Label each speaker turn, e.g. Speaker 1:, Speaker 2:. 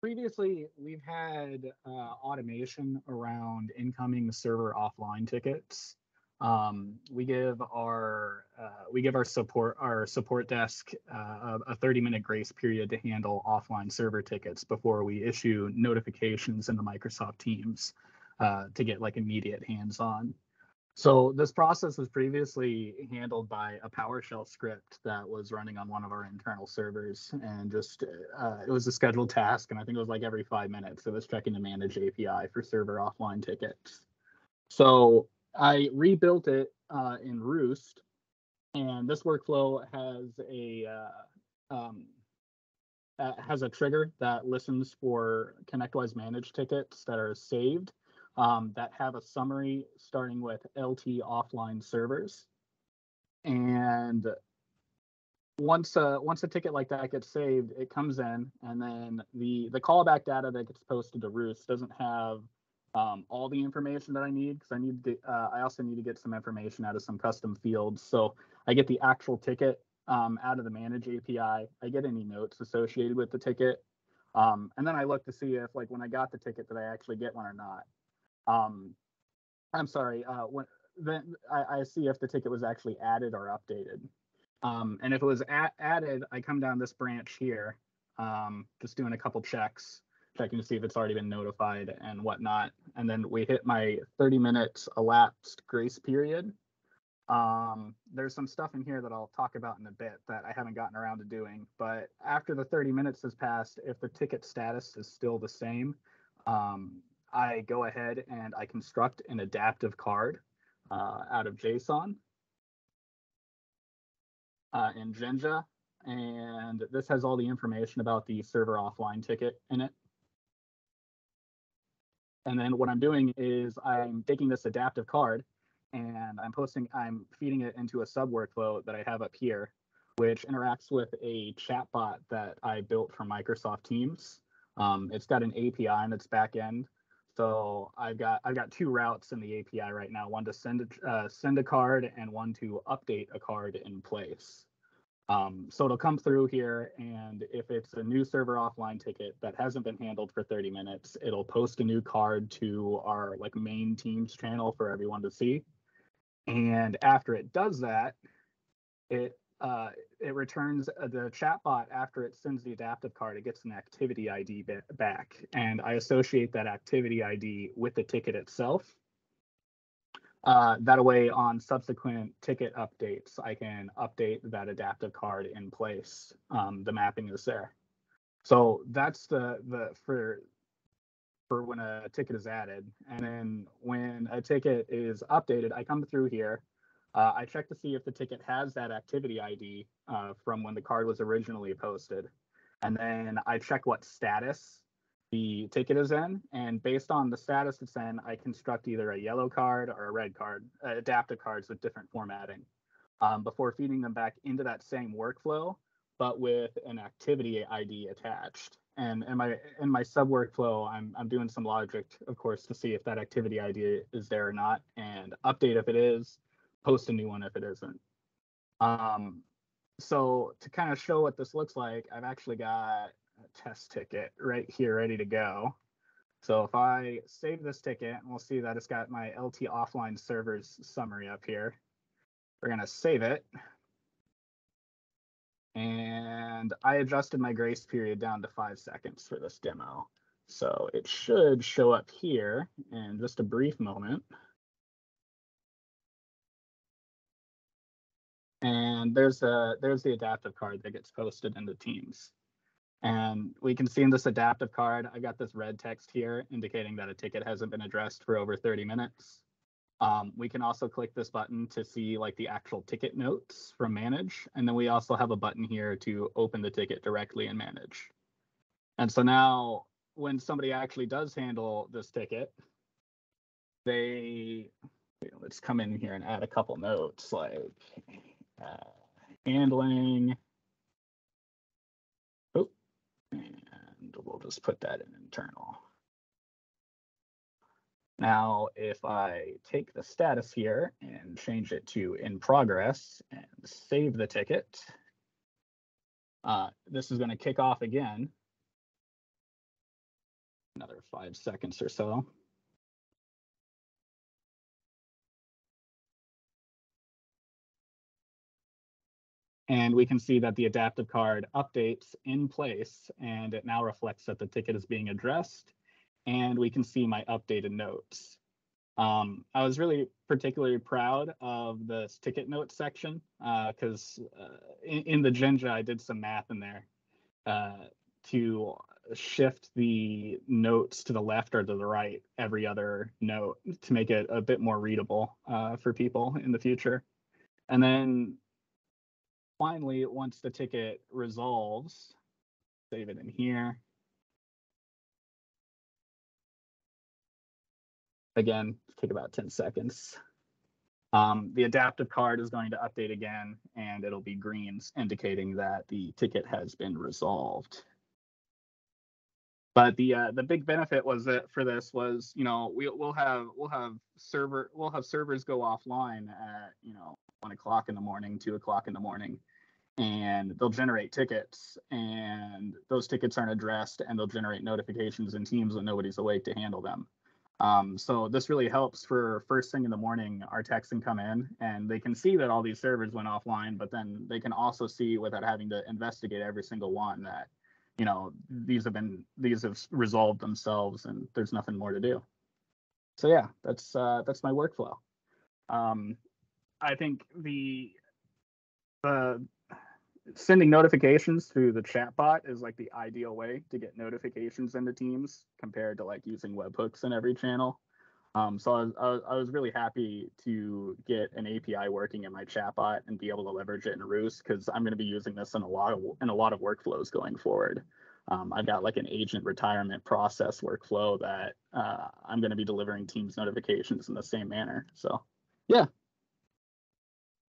Speaker 1: previously we've had uh, automation around incoming server offline tickets. Um, we give our uh, we give our support our support desk uh, a 30 minute grace period to handle offline server tickets before we issue notifications in the Microsoft Teams uh, to get like immediate hands on. So this process was previously handled by a PowerShell script that was running on one of our internal servers, and just uh, it was a scheduled task, and I think it was like every five minutes it was checking to manage API for server offline tickets. So I rebuilt it uh, in Rewst, and this workflow has a uh, um, uh, has a trigger that listens for ConnectWise managed tickets that are saved um, that have a summary starting with LT offline servers. And once a, once a ticket like that gets saved, it comes in, and then the the callback data that gets posted to Rewst doesn't have um, all the information that I need because I need to, uh, I also need to get some information out of some custom fields. So I get the actual ticket um, out of the manage API. I get any notes associated with the ticket. Um, and then I look to see if like when I got the ticket, did I actually get one or not? Um, I'm sorry. Uh, when then I, I, see if the ticket was actually added or updated. Um, and if it was a- added, I come down this branch here, um, just doing a couple checks, checking to see if it's already been notified and whatnot. And then we hit my 30 minutes elapsed grace period. Um, there's some stuff in here that I'll talk about in a bit that I haven't gotten around to doing. But after the 30 minutes has passed, if the ticket status is still the same, um, I go ahead and I construct an adaptive card uh, out of JSON uh, in Jinja. And this has all the information about the server offline ticket in it. And then what I'm doing is I'm taking this adaptive card and I'm posting, I'm feeding it into a sub workflow that I have up here, which interacts with a chatbot that I built for Microsoft Teams. Um, it's got an API in its back end so I've got I've got two routes in the API right now: one to send a uh, send a card and one to update a card in place. Um, so it'll come through here, and if it's a new server offline ticket that hasn't been handled for 30 minutes, it'll post a new card to our like main Teams channel for everyone to see. And after it does that, it uh, it returns uh, the chatbot after it sends the adaptive card. It gets an activity ID back, and I associate that activity ID with the ticket itself. Uh, that way, on subsequent ticket updates, I can update that adaptive card in place. Um, the mapping is there. So that's the the for for when a ticket is added, and then when a ticket is updated, I come through here uh, I check to see if the ticket has that activity ID uh, from when the card was originally posted. And then I check what status the ticket is in. And based on the status it's in, I construct either a yellow card or a red card, uh, adaptive cards with different formatting um, before feeding them back into that same workflow, but with an activity ID attached. And in my in my sub workflow, I'm I'm doing some logic, of course, to see if that activity ID is there or not, and update if it is, post a new one if it isn't. Um, so to kind of show what this looks like, I've actually got a test ticket right here ready to go. So if I save this ticket, we'll see that it's got my LT offline servers summary up here. We're gonna save it. And I adjusted my grace period down to five seconds for this demo. So it should show up here in just a brief moment. And there's a there's the adaptive card that gets posted into Teams. And we can see in this adaptive card, I got this red text here indicating that a ticket hasn't been addressed for over 30 minutes. Um, we can also click this button to see like the actual ticket notes from manage. And then we also have a button here to open the ticket directly in manage. And so now when somebody actually does handle this ticket, they, let's come in here and add a couple notes like uh, handling. Oh, and we'll just put that in internal. Now, if I take the status here and change it to in progress and save the ticket, uh, this is going to kick off again. another five seconds or so. And we can see that the adaptive card updates in place and it now reflects that the ticket is being addressed. And we can see my updated notes. Um, I was really particularly proud of the ticket notes section because uh, uh, in, in, the Jinja, I did some math in there uh, to shift the notes to the left or to the right every other note to make it a bit more readable uh, for people in the future. And then finally, once the ticket resolves, save it in here. Again, take about 10 seconds. Um, the adaptive card is going to update again and it'll be greens indicating that the ticket has been resolved. But the uh, the big benefit was that for this was you know we we'll have we'll have server we'll have servers go offline at you know one o'clock in the morning, two o'clock in the morning, and they'll generate tickets and those tickets aren't addressed and they'll generate notifications in teams when nobody's awake to handle them. Um, so this really helps for first thing in the morning, our techs can come in and they can see that all these servers went offline, but then they can also see without having to investigate every single one that, you know, these have been, these have resolved themselves and there's nothing more to do. So yeah, that's, uh, that's my workflow. Um, I think the, the sending notifications through the chatbot is like the ideal way to get notifications into Teams compared to like using webhooks in every channel. Um, so I was, I was, really happy to get an API working in my chatbot and be able to leverage it in Rewst because I'm going to be using this in a lot of in a lot of workflows going forward. Um, I've got like an agent retirement process workflow that uh, I'm going to be delivering Teams notifications in the same manner. So yeah,